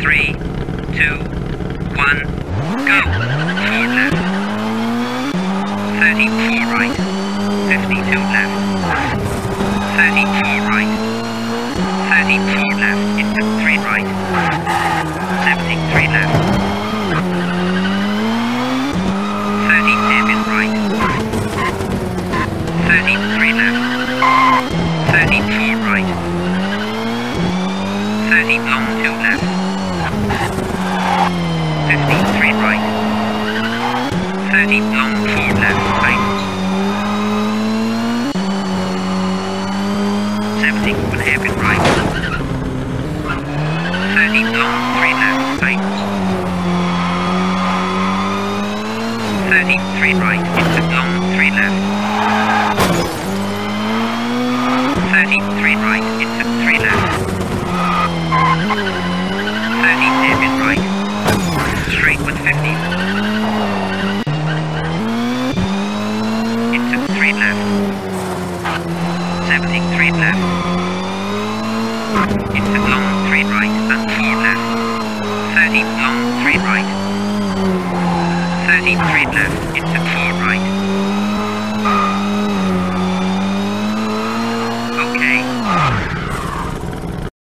three, two, one, go. Four left. Thirty-four right. Fifty-two left. Thirty-four right. Thirty-four left. Into three right. Seventy-three left. Thirty-seven right. Thirty-three left. Thirty-four right. Thirty long two left. Fifty-three right. Thirty long four left. Right. Seventy one hairpin right. Thirty long three left. Right. Thirty-three right. Into long three left. Thirty-three right. 50. Into straight left. 70 straight left. Into long three right and 4 left. 30 long three right. 30 straight left into 4 right.